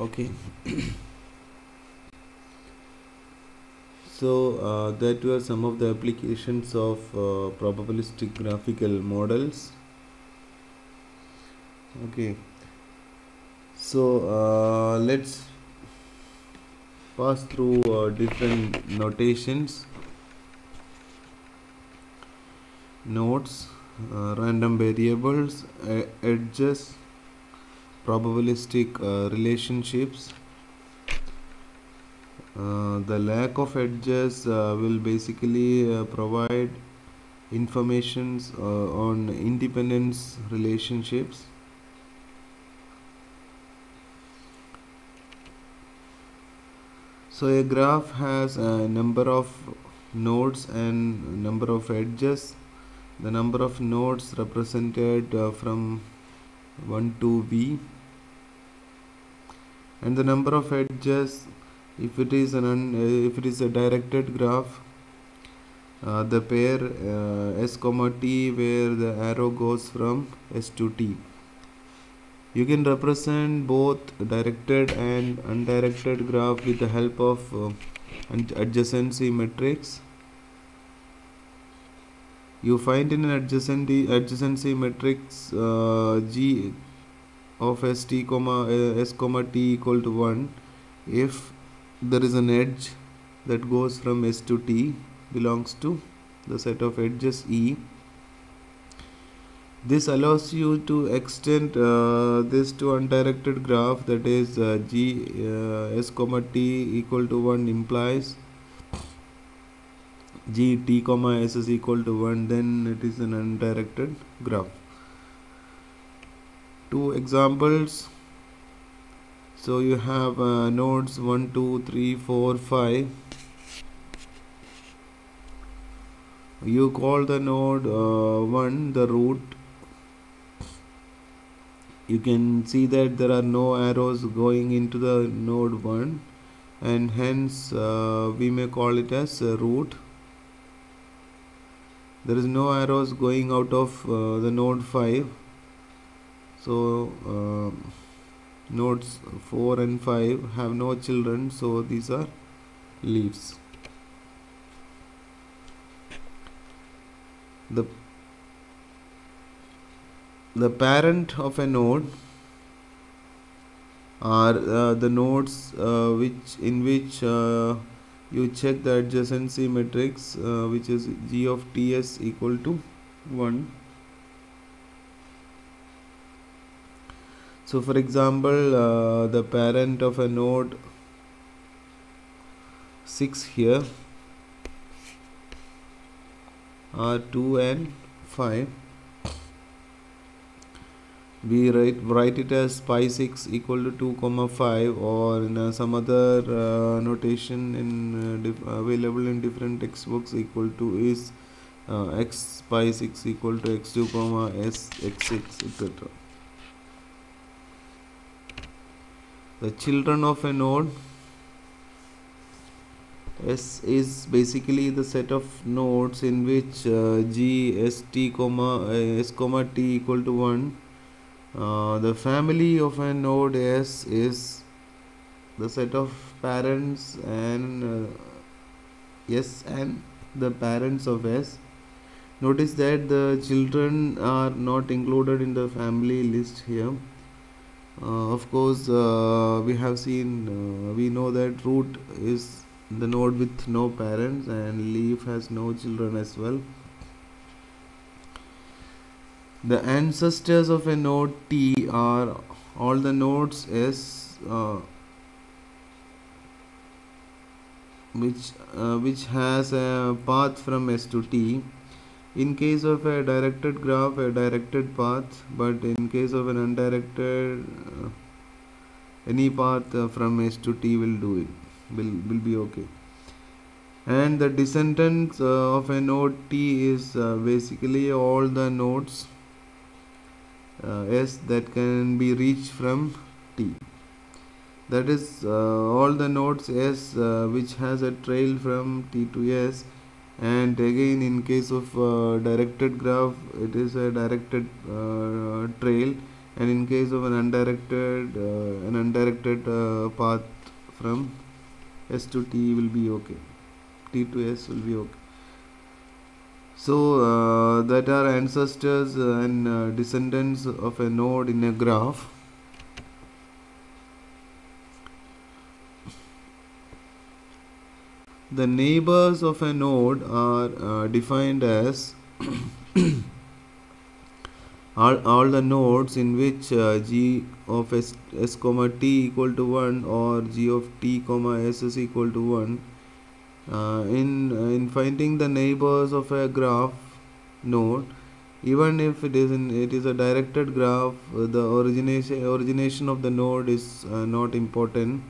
okay. So uh, that were some of the applications of uh, probabilistic graphical models. Okay. So uh, let's pass through uh, different notations. Nodes uh, random variables edges probabilistic uh, relationships. Uh, the lack of edges uh, will basically provide informations on independence relationships. So a graph has a number of nodes and number of edges. The number of nodes represented uh, from 1 to v. And the number of edges if it is an uh, if it is a directed graph uh, the pair uh, s comma t where the arrow goes from s to t. You can represent both directed and undirected graph with the help of uh, adjacency matrix you find in an adjacency adjacency matrix uh, g of s t comma uh, s comma t equal to 1 if there is an edge that goes from s to t belongs to the set of edges e. This allows you to extend uh, this to undirected graph that is uh, g uh, s comma t equal to 1 implies g t comma s is equal to 1 then it is an undirected graph. Two examples. So you have uh, nodes 1 2 3 4 5 you call the node uh, 1 the root. You can see that there are no arrows going into the node 1 and hence uh, we may call it as root there is no arrows going out of uh, the node 5 so uh, nodes 4 and 5 have no children so these are leaves. The the parent of a node are uh, the nodes uh, which in which uh, you check the adjacency matrix uh, which is g of ts equal to 1 so for example uh, the parent of a node 6 here are 2 and 5 we write write it as pi 6 equal to 2 comma 5 or in uh, some other uh, notation in uh, available in different textbooks equal to is uh, x pi 6 equal to x2 comma s x6 etc the children of a node S is basically the set of nodes in which uh, G S T comma uh, S comma T equal to 1 uh, the family of a node S is the set of parents and uh, S and the parents of S. Notice that the children are not included in the family list here. Uh, of course, uh, we have seen, uh, we know that root is the node with no parents and leaf has no children as well the ancestors of a node T are all the nodes S uh, which uh, which has a path from S to T. In case of a directed graph a directed path but in case of an undirected uh, any path uh, from S to T will do it will, will be okay. And the descendants uh, of a node T is uh, basically all the nodes uh, S that can be reached from T. That is uh, all the nodes S uh, which has a trail from T to S and again in case of uh, directed graph it is a directed uh, trail and in case of an undirected uh, an undirected path from s to t will be okay. T to s will be okay so uh, that are ancestors and uh, descendants of a node in a graph. The neighbors of a node are uh, defined as all, all the nodes in which uh, g of s, s comma t equal to 1 or g of t comma s is equal to 1 uh, in uh, in finding the neighbors of a graph node even if it is in it is a directed graph uh, the origination origination of the node is uh, not important.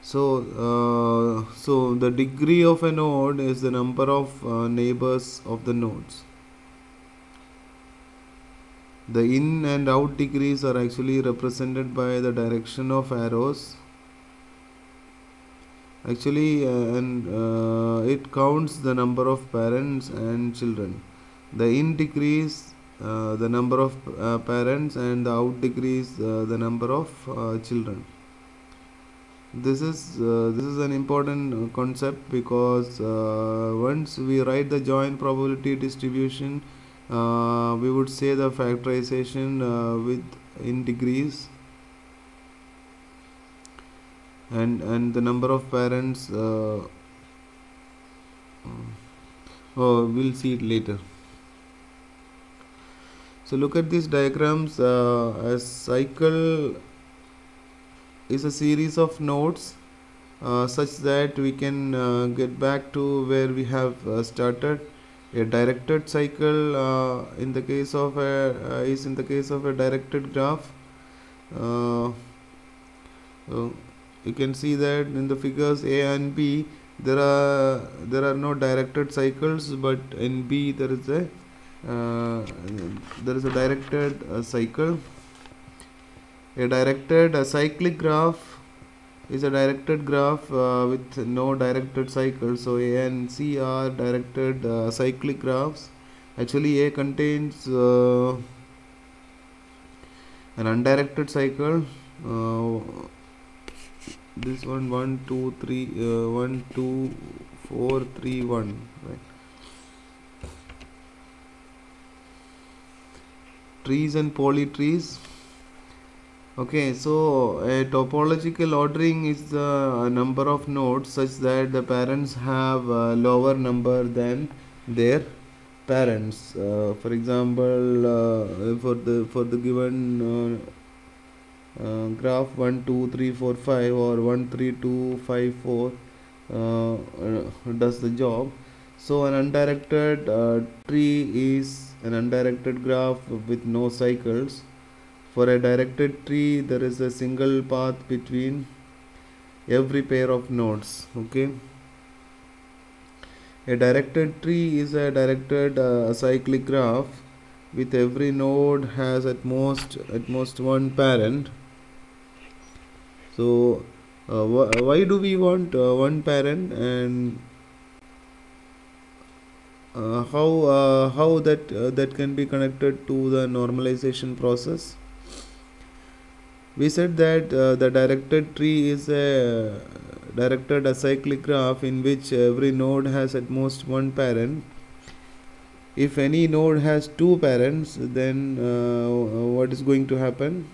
So uh, so the degree of a node is the number of neighbors of the nodes. The in and out degrees are actually represented by the direction of arrows actually uh, and uh, it counts the number of parents and children. The in degrees uh, the number of uh, parents and the out degrees uh, the number of uh, children. This is this is an important concept because once we write the joint probability distribution we would say the factorization with in degrees and and the number of parents uh, oh we'll see it later. So look at these diagrams uh, a cycle is a series of nodes uh, such that we can uh, get back to where we have uh, started. A directed cycle uh, in the case of a uh, is in the case of a directed graph. Uh, you can see that in the figures a and b there are there are no directed cycles but in b there is a uh, there is a directed uh, cycle. A directed acyclic graph is a directed graph uh, with no directed cycle so a and c are directed uh, cyclic graphs. Actually a contains uh, an undirected cycle uh, this one one two three uh, one two four three one right? Trees and polytrees okay so a topological ordering is the number of nodes such that the parents have a lower number than their parents. Uh, for example uh, for the for the given uh, uh, graph 1 2 3 4 5 or 1 3 2 5 4 uh, uh, does the job. So an undirected tree is an undirected graph with no cycles. For a directed tree there is a single path between every pair of nodes okay? A directed tree is a directed uh, cyclic graph with every node has at most at most one parent so uh, wh why do we want uh, one parent and uh, how uh, how that uh, that can be connected to the moralization process? We said that uh, the directed tree is a directed acyclic graph in which every node has at most one parent. If any node has two parents then uh, what is going to happen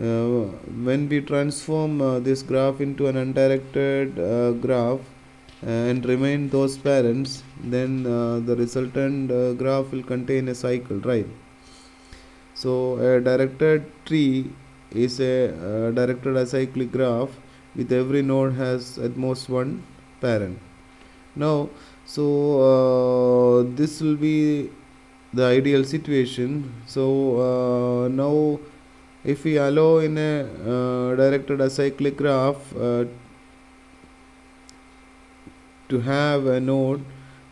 uh, when we transform uh, this graph into an undirected uh, graph and remain those parents then uh, the resultant graph will contain a cycle right? So a directed tree is a uh, directed acyclic graph with every node has at most one parent. Now so uh, this will be the ideal situation. So uh, now if we allow in a uh, directed acyclic graph uh, to have a node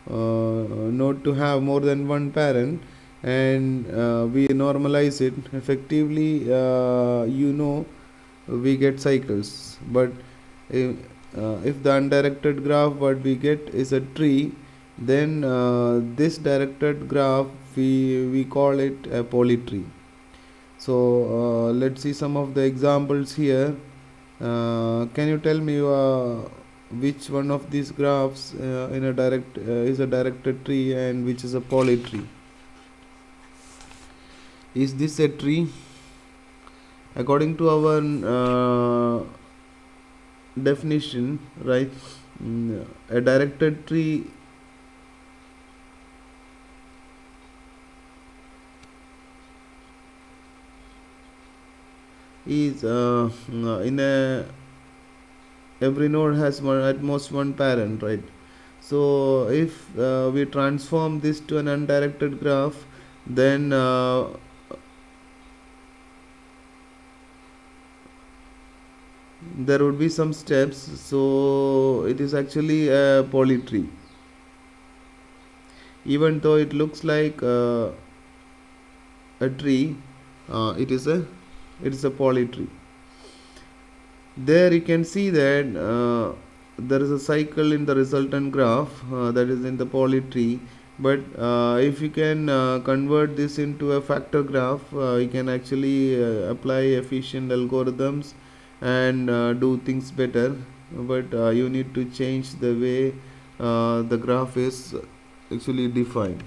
uh, node to have more than one parent and uh, we moralize it effectively uh, you know we get cycles. But if, uh, if the undirected graph what we get is a tree then this directed graph we we call it a polytree so uh, let's see some of the examples here. Uh, can you tell me uh, which one of these graphs in a direct is a directed tree and which is a poly tree is this a tree? According to our uh, definition right mm, a directed tree is uh, in a every node has one at most one parent right? So if uh, we transform this to an undirected graph then uh, there would be some steps. So it is actually a poly tree even though it looks like uh, a tree uh, it is a it is a polytree there you can see that uh, there is a cycle in the resultant graph uh, that is in the polytree but uh, if you can uh, convert this into a factor graph uh, you can actually uh, apply efficient algorithms and do things better. But you need to change the way the graph is actually defined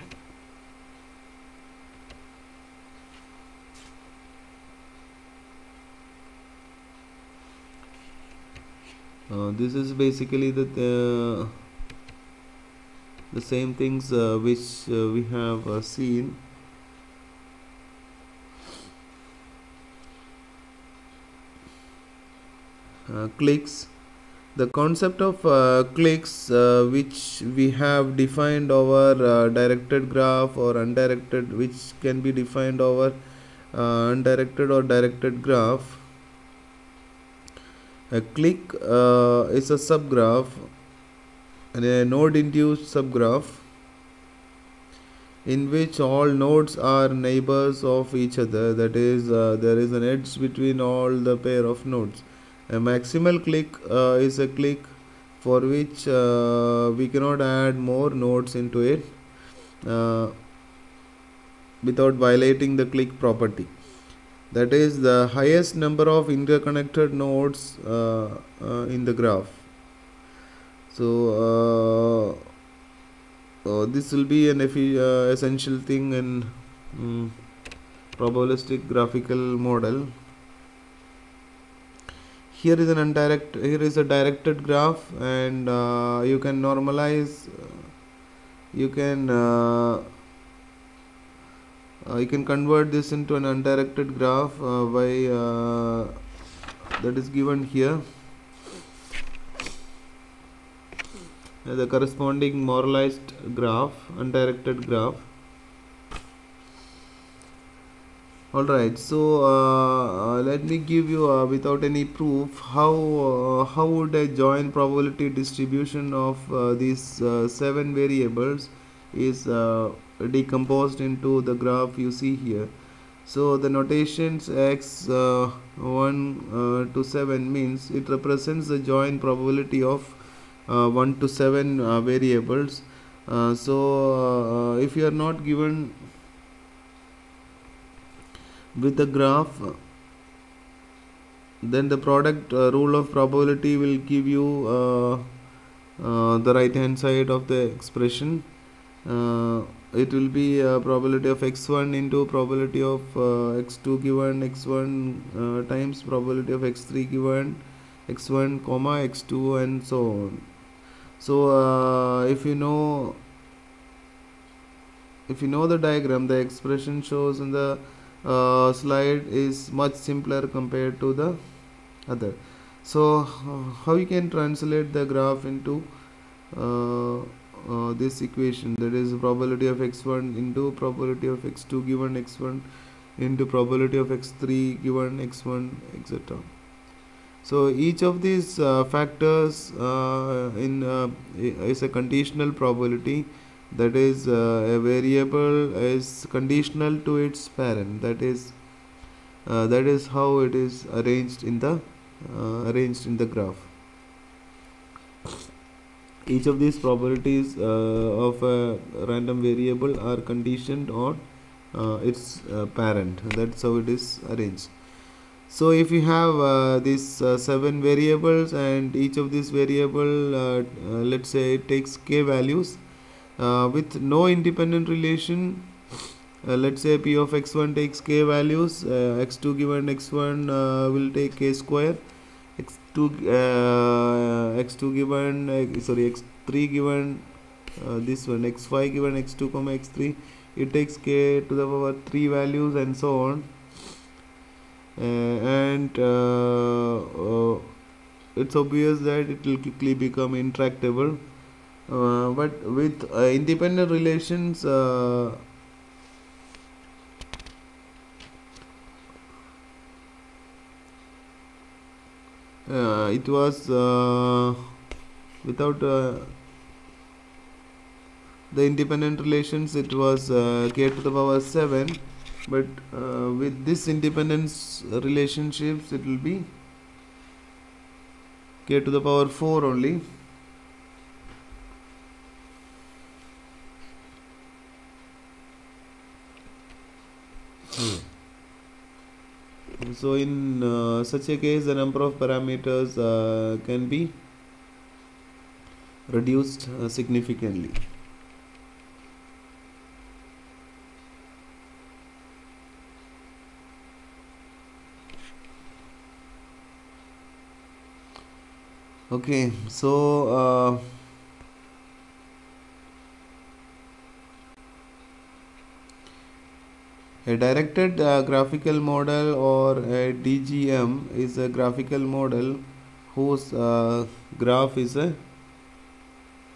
uh, this is basically the uh, the same things uh, which uh, we have uh, seen. Cliques. The concept of cliques which we have defined over directed graph or undirected which can be defined over undirected or directed graph a clique uh, is a subgraph and a node induced subgraph in which all nodes are neighbors of each other. That is uh, there is an edge between all the pair of nodes. A maximal clique uh, is a clique for which uh, we cannot add more nodes into it uh, without violating the clique property that is the highest number of interconnected nodes uh, uh, in the graph. So uh, uh this will be an uh, essential thing in um, probabilistic graphical model. Here is an indirect here is a directed graph and uh, you can moralize you can you can convert this into an undirected graph uh, by uh, that is given here. The corresponding moralized graph undirected graph. Alright so uh, let me give you uh, without any proof how uh, how would a join probability distribution of these seven variables is decomposed into the graph you see here. So the notations x uh, 1 uh, to 7 means it represents the joint probability of uh, 1 to 7 uh, variables. Uh, so uh, if you are not given with the graph then the product rule of probability will give you the right hand side of the expression it will be a probability of x1 into probability of uh, x2 given x1 uh, times probability of x3 given x1 comma x2 and so on. So uh, if you know if you know the diagram the expression shows in the uh, slide is much simpler compared to the other. So how you can translate the graph into uh, this equation that is probability of x1 into probability of x2 given x1 into probability of x3 given x1 etc so each of these uh, factors uh, in uh, is a conditional probability. That is uh, a variable is conditional to its parent. That is uh, that is how it is arranged in the arranged in the graph each of these probabilities uh, of a random variable are conditioned on uh, its uh, parent. That's how it is arranged. So if you have uh, these uh, seven variables and each of these variable uh, let's say it takes k values with no independent relation let's say p of x1 takes k values uh, x2 given x1 uh, will take k square x2 uh, x2 given uh, sorry x3 given uh, this one x5 given x2 comma x3 it takes k to the power 3 values and so on. Uh, and uh, uh, it's obvious that it will quickly become intractable. But with independent relations uh, it was uh, without uh, the independent relations it was uh, k to the power 7 but uh, with this independence relationships it will be k to the power 4 only so in uh, such a case the number of parameters uh, can be reduced uh, significantly. Okay so a directed uh, graphical model or a DGM is a graphical model whose uh, graph is a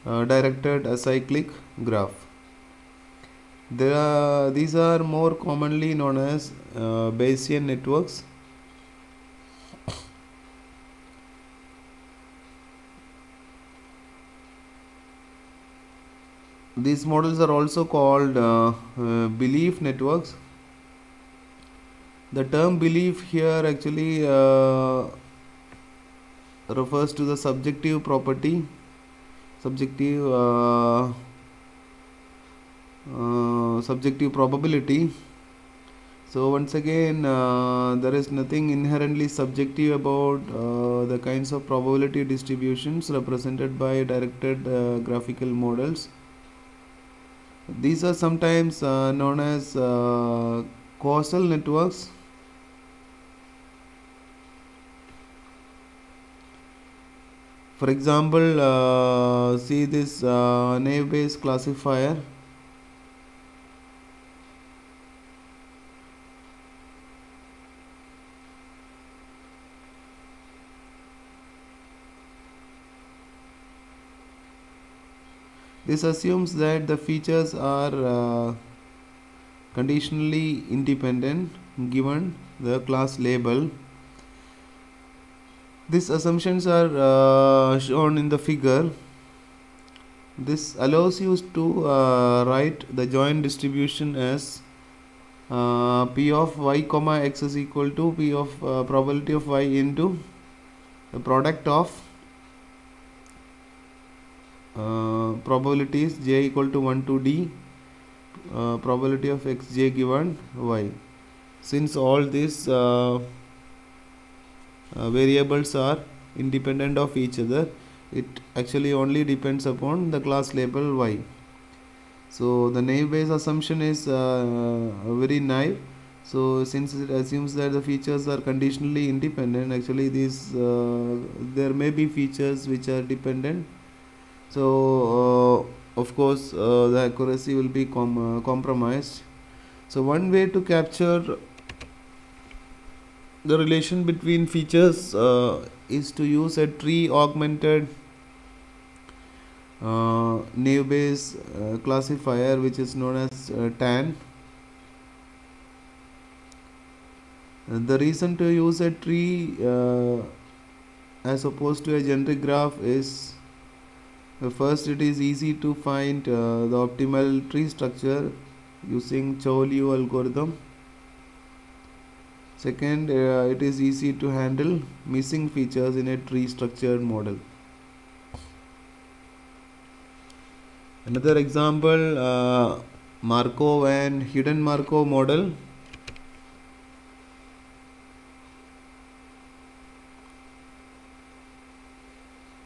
uh, directed acyclic graph. There are these are more commonly known as uh, Bayesian networks. These models are also called uh, uh, belief networks the term belief here actually uh, refers to the subjective property subjective uh, uh, subjective probability. So once again uh, there is nothing inherently subjective about uh, the kinds of probability distributions represented by directed uh, graphical models. These are sometimes known as causal networks for example uh, see this uh, naive bayes classifier. This assumes that the features are uh, conditionally independent given the class label these assumptions are uh, shown in the figure. This allows you to uh, write the joint distribution as uh, p of y comma x is equal to p of uh, probability of y into the product of uh, probabilities j equal to 1 to d uh, probability of xj given y. Since all these uh, uh, variables are independent of each other. It actually only depends upon the class label y. So the naive bayes assumption is uh, very naive. So since it assumes that the features are conditionally independent actually these uh, there may be features which are dependent. So uh, of course uh, the accuracy will be com uh, compromised. So one way to capture the relation between features uh, is to use a tree augmented uh, naive bayes uh, classifier which is known as uh, TAN. And the reason to use a tree uh, as opposed to a generic graph is uh, first it is easy to find uh, the optimal tree structure using Chow-Liu algorithm Second, uh, it is easy to handle missing features in a tree structured model. Another example, uh, Markov and hidden Markov model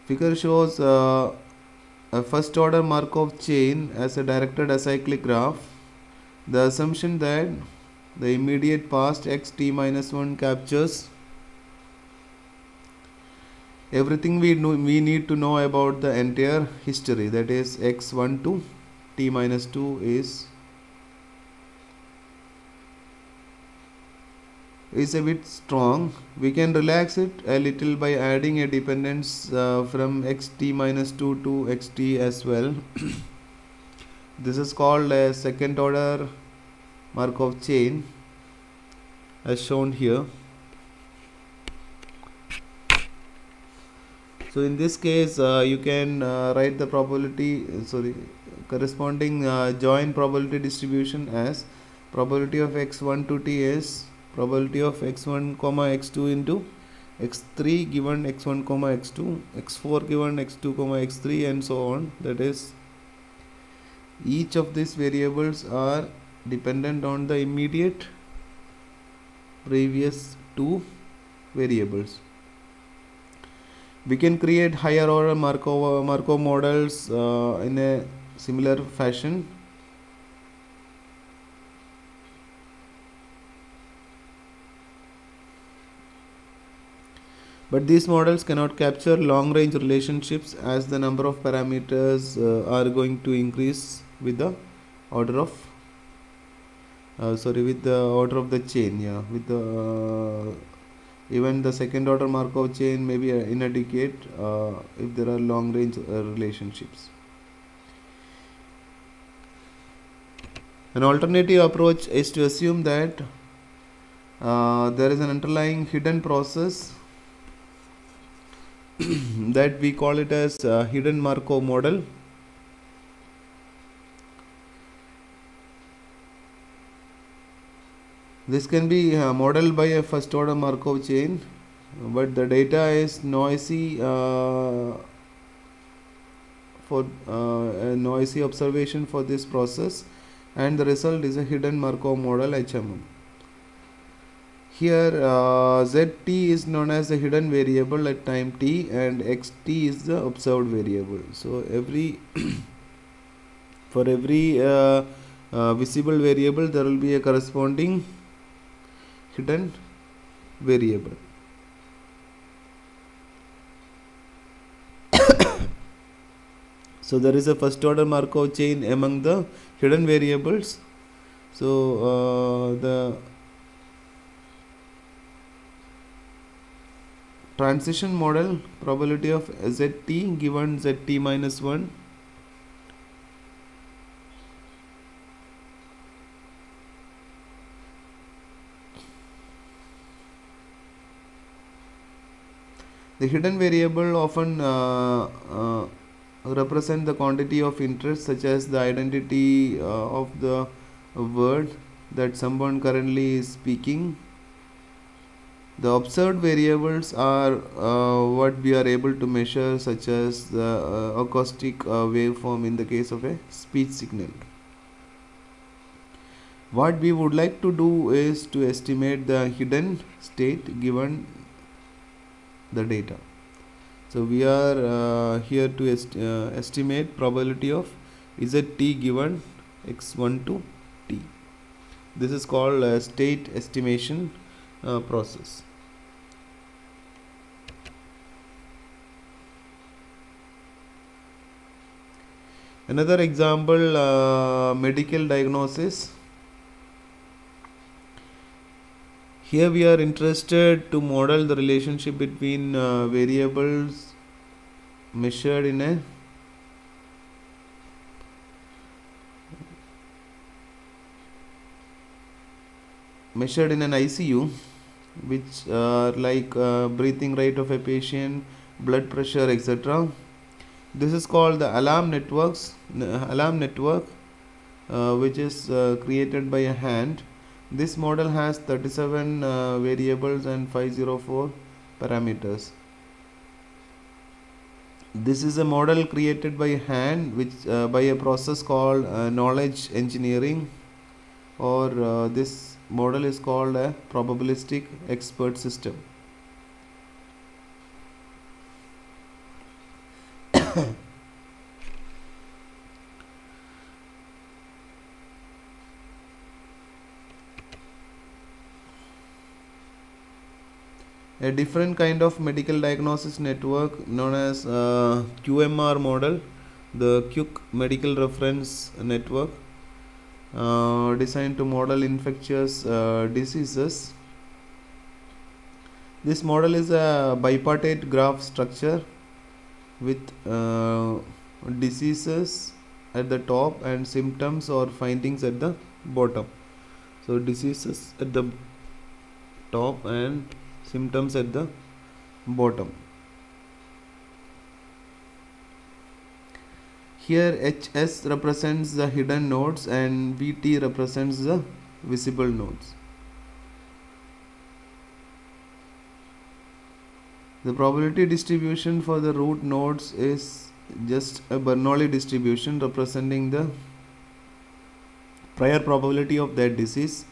figure shows uh, a first order Markov chain as a directed acyclic graph the assumption that the immediate past x t minus 1 captures everything we know we need to know about the entire history. That is x1 to t minus 2 is is a bit strong. We can relax it a little by adding a dependence uh, from xt minus 2 to xt as well. This is called a second order Markov chain as shown here. So in this case uh, you can uh, write the probability sorry corresponding uh, join probability distribution as probability of x1 to t is probability of x1 comma x2 into x3 given x1 comma x2 x4 given x2 comma x3 and so on. That is each of these variables are dependent on the immediate previous two variables. We can create higher order Markov, Markov models uh, in a similar fashion. But these models cannot capture long range relationships as the number of parameters uh, are going to increase with the order of uh, sorry with the order of the chain yeah. With the uh, even the second order Markov chain may be inadequate uh, if there are long range uh, relationships. An alternative approach is to assume that uh, there is an underlying hidden process that we call it as hidden Markov model This can be uh, modeled by a first order Markov chain, but the data is noisy uh, for uh, a noisy observation for this process, and the result is a hidden Markov model HMM. Here uh, zt is known as the hidden variable at time t and xt is the observed variable. So every for every uh, uh, visible variable there will be a corresponding hidden variable. So there is a first order Markov chain among the hidden variables. So uh, the transition model probability of zt given zt minus 1 The hidden variable often uh, uh, represent the quantity of interest such as the identity uh, of the word that someone currently is speaking. The observed variables are uh, what we are able to measure such as the uh, acoustic uh, waveform in the case of a speech signal. What we would like to do is to estimate the hidden state given the data. So we are uh, here to est uh, estimate probability of zt given x1 to t. This is called a state estimation uh, process. Another example uh, medical diagnosis here we are interested to model the relationship between uh, variables measured in a measured in an ICU which are like uh, breathing rate of a patient blood pressure etc this is called the alarm networks alarm network uh, which is uh, created by a hand this model has 37 uh, variables and 504 parameters. this is a model created by hand which uh, by a process called uh, knowledge engineering or uh, this model is called a probabilistic expert system a different kind of medical diagnosis network known as uh, QMR model, the Quick Medical Reference Network, uh, designed to model infectious uh, diseases. This model is a bipartite graph structure with uh, diseases at the top and symptoms or findings at the bottom. So diseases at the top and symptoms at the bottom. Here HS represents the hidden nodes and VT represents the visible nodes. The probability distribution for the root nodes is just a Bernoulli distribution representing the prior probability of that disease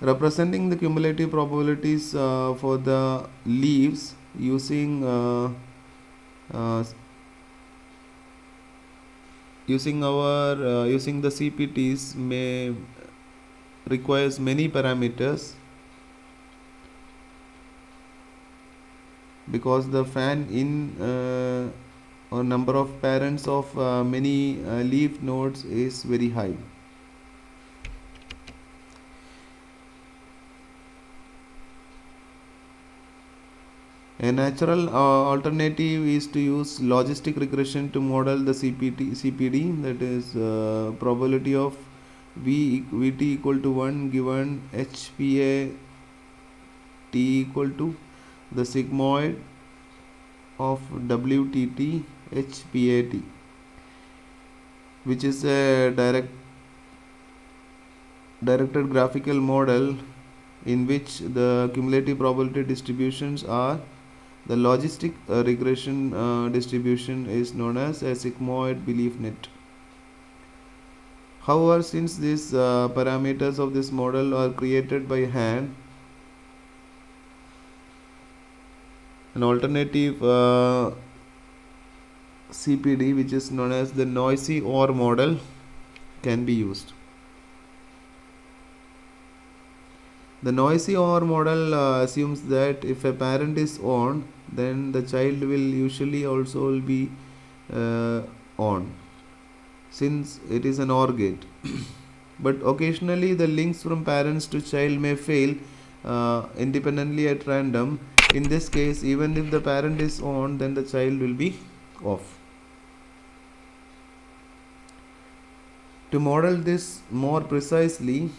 representing the cumulative probabilities uh, for the leaves using uh, uh, using our uh, using the CPTs may requires many parameters because the fan in uh, or number of parents of uh, many leaf nodes is very high A natural uh, alternative is to use logistic regression to model the CPT, CPD that is uh, probability of V Vt equal to 1 given HPA T equal to the sigmoid of WTT HPAT which is a direct directed graphical model in which the cumulative probability distributions are the logistic uh, regression uh, distribution is known as a sigmoid belief net. However, since these uh, parameters of this model are created by hand, an alternative uh, CPD which is known as the noisy OR model can be used. The noisy OR model uh, assumes that if a parent is on, then the child will usually also be uh, on since it is an OR gate. but occasionally the links from parents to child may fail uh, independently at random. In this case, even if the parent is on, then the child will be off. To model this more precisely,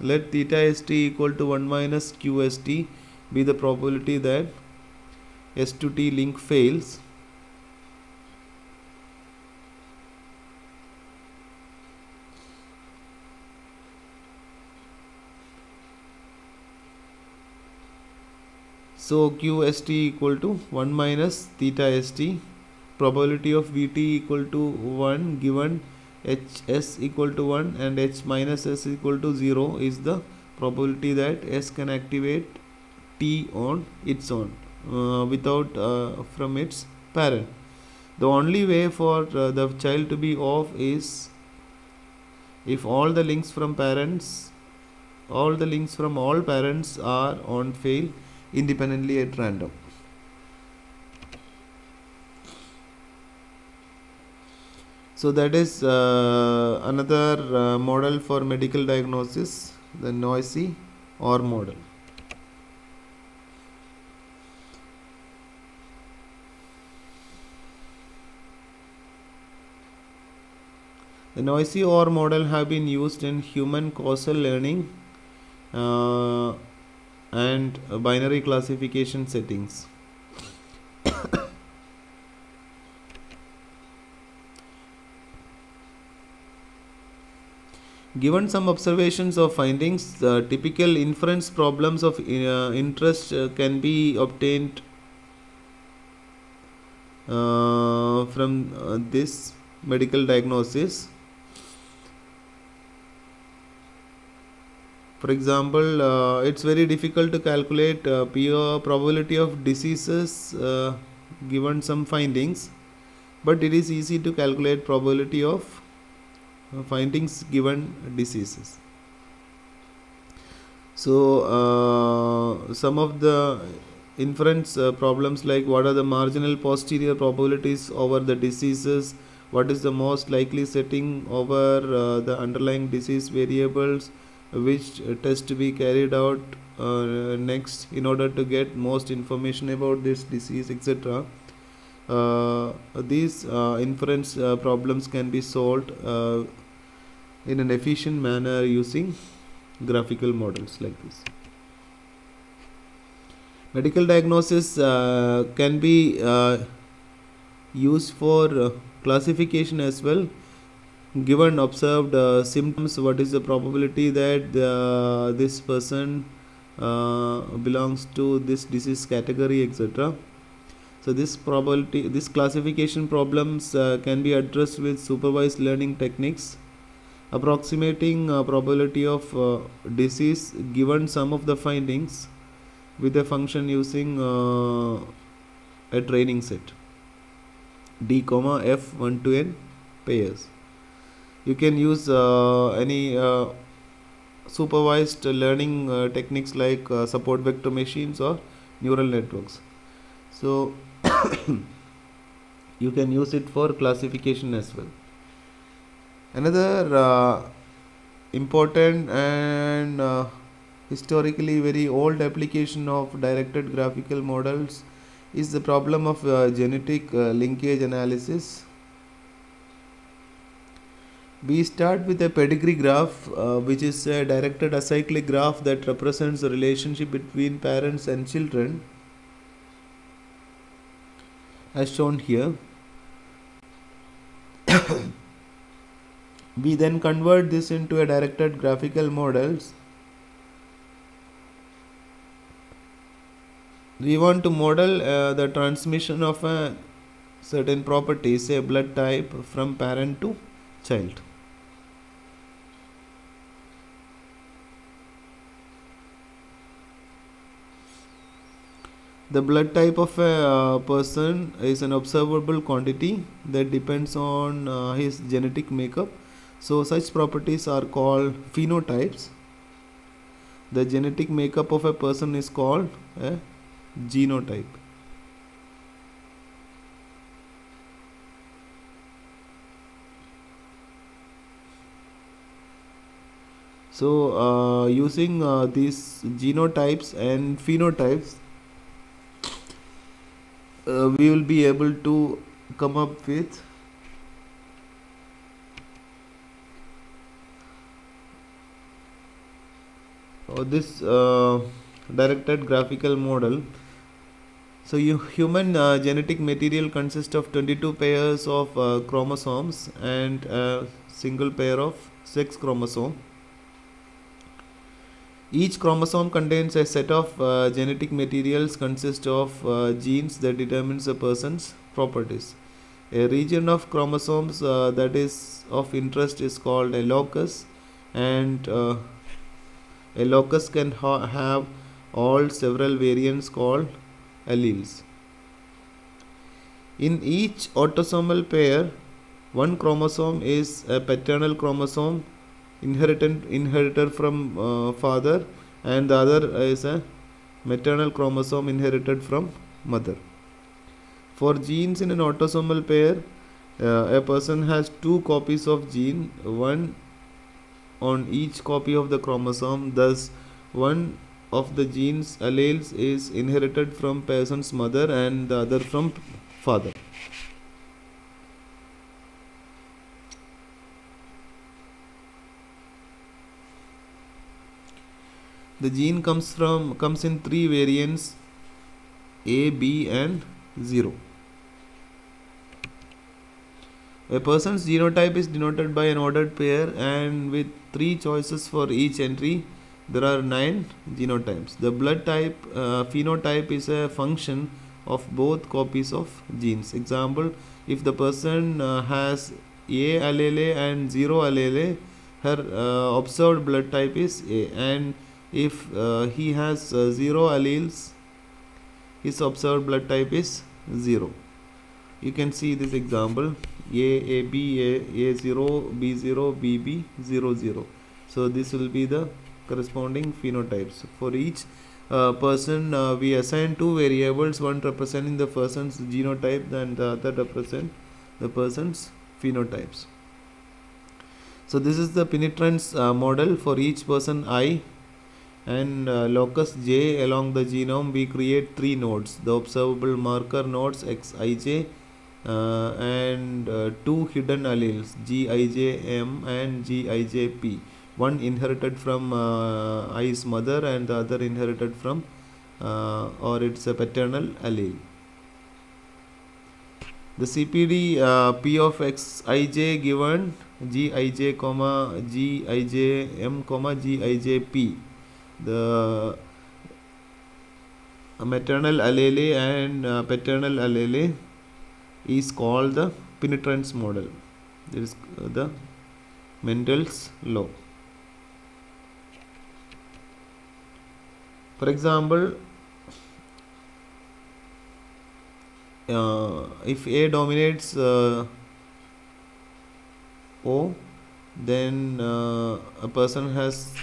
let theta st equal to 1 minus qst be the probability that S to T link fails. So qst equal to 1 minus theta st probability of vt equal to 1 given hs equal to 1 and h minus s equal to 0 is the probability that s can activate t on its own uh, without uh, from its parent. The only way for uh, the child to be off is if all the links from parents all the links from all parents are on fail independently at random so that is uh, another uh, model for medical diagnosis the noisy or model The noisy OR model have been used in human causal learning uh, and binary classification settings. Given some observations or findings, the typical inference problems of uh, interest uh, can be obtained uh, from uh, this medical diagnosis. For example uh, it's very difficult to calculate uh, probability of diseases uh, given some findings but it is easy to calculate probability of uh, findings given diseases. So uh, some of the inference uh, problems like what are the marginal posterior probabilities over the diseases what is the most likely setting over uh, the underlying disease variables which test to be carried out uh, next in order to get most information about this disease etc these uh, inference uh, problems can be solved uh, in an efficient manner using graphical models like this. Medical diagnosis uh, can be used for classification as well. Given observed uh, symptoms what is the probability that this person uh, belongs to this disease category etc so this probability this classification problems uh, can be addressed with supervised learning techniques approximating uh, probability of uh, disease given some of the findings with a function using uh, a training set. D comma f 1 to n pairs. You can use uh, any uh, supervised learning techniques like support vector machines or neural networks. So you can use it for classification as well. Another uh, important and uh, historically very old application of directed graphical models is the problem of uh, genetic linkage analysis. We start with a pedigree graph uh, which is a directed acyclic graph that represents the relationship between parents and children as shown here. We then convert this into a directed graphical models. We want to model uh, the transmission of a certain property say blood type from parent to child the blood type of a uh, person is an observable quantity that depends on uh, his genetic makeup. So such properties are called phenotypes. The genetic makeup of a person is called a genotype. So uh, using uh, these genotypes and phenotypes uh, we will be able to come up with uh, this uh, directed graphical model. So you, human uh, genetic material consists of 22 pairs of uh, chromosomes and a single pair of sex chromosome each chromosome contains a set of uh, genetic materials consist of uh, genes that determines a person's properties. A region of chromosomes uh, that is of interest is called a locus and uh, a locus can ha have all several variants called alleles. In each autosomal pair, one chromosome is a paternal chromosome inherited inherited from uh, father and the other is a maternal chromosome inherited from mother. For genes in an autosomal pair uh, a person has two copies of gene one on each copy of the chromosome thus one of the genes alleles is inherited from person's mother and the other from father the gene comes from comes in three variants a b and 0 a person's genotype is denoted by an ordered pair and with three choices for each entry there are nine genotypes. The blood type uh, phenotype is a function of both copies of genes. Example if the person uh, has a allele and 0 allele her uh, observed blood type is a and if uh, he has uh, 0 alleles his observed blood type is 0 you can see this example a a b a a 0 b 0 b b 0 0 so this will be the corresponding phenotypes. For each uh, person uh, we assign two variables one representing the person's genotype and the other represent the person's phenotypes. So this is the penetrance uh, model for each person i and uh, locus j along the genome we create three nodes the observable marker nodes xij uh, and uh, two hidden alleles gijm and gijp one inherited from uh, i's mother and the other inherited from uh, or it's a paternal allele. The cpd uh, p of xij given gij comma gijm comma gijp the maternal allele and uh, paternal allele is called the penetrance model. That is uh, the mendel's law. For example uh, if a dominates uh, o then uh, a person has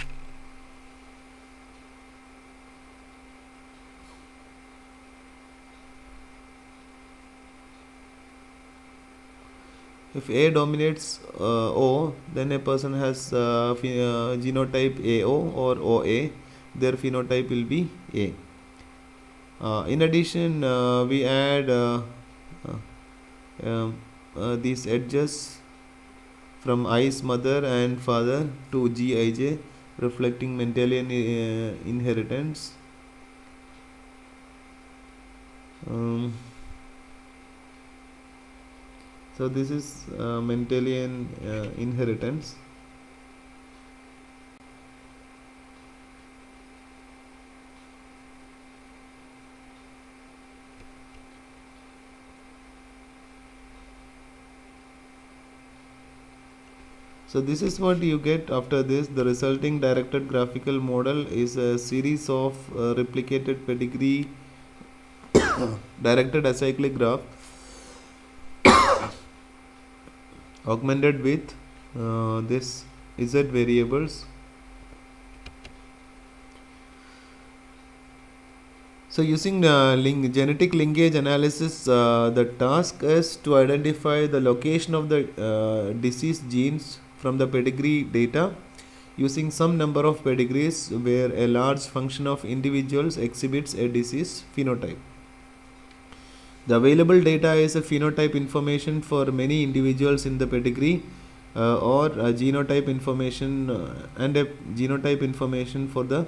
if A dominates uh, O, then a person has uh, uh, genotype AO or OA. Their phenotype will be A. Uh, in addition, uh, we add um, these edges from I's mother and father to Gij, reflecting Mendelian inheritance. Um, so this is uh, Mendelian uh, inheritance. So this is what you get after this. The resulting directed graphical model is a series of uh, replicated pedigree directed acyclic graph augmented with uh, this z variables? So using uh, link, genetic linkage analysis uh, the task is to identify the location of the uh, disease genes from the pedigree data using some number of pedigrees where a large function of individuals exhibits a disease phenotype the available data is a phenotype information for many individuals in the pedigree uh, or a genotype information uh, and a genotype information for the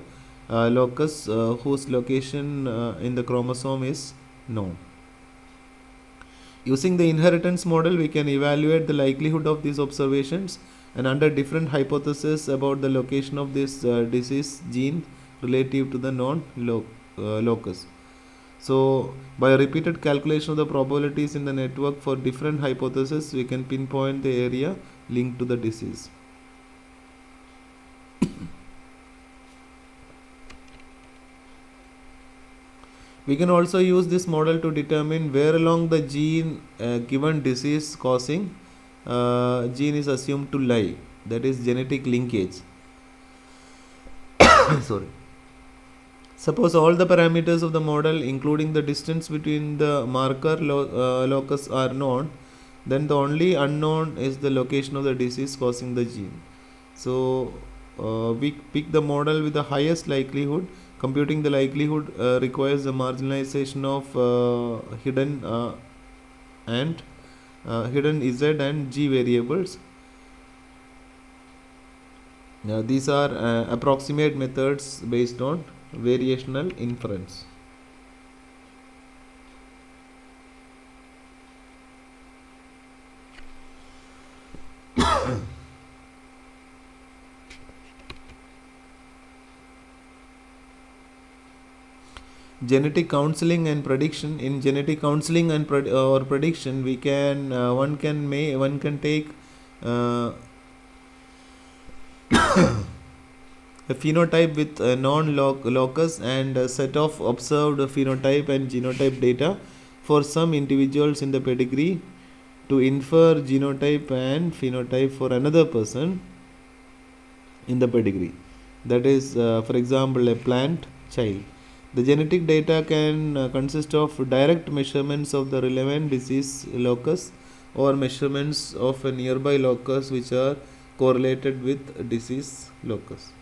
uh, locus uh, whose location uh, in the chromosome is known. Using the inheritance model, we can evaluate the likelihood of these observations and under different hypotheses about the location of this uh, disease gene relative to the non uh, locus. So, by repeated calculation of the probabilities in the network for different hypotheses, we can pinpoint the area linked to the disease. we can also use this model to determine where along the gene uh, given disease causing uh, gene is assumed to lie, that is genetic linkage. Sorry. Suppose all the parameters of the model, including the distance between the marker lo- uh, locus, are known, then the only unknown is the location of the disease causing the gene. So, uh, we pick the model with the highest likelihood. Computing the likelihood uh, requires the marginalization of uh, hidden uh, and uh, hidden z and g variables. Now, these are approximate methods based on variational inference. genetic counseling and prediction in genetic counseling and pred- or prediction we can uh, one can may one can take uh, a phenotype with a non-locus and a set of observed phenotype and genotype data for some individuals in the pedigree to infer genotype and phenotype for another person in the pedigree. That is uh, for example a plant child. The genetic data can uh, consist of direct measurements of the relevant disease locus or measurements of a nearby locus which are correlated with disease locus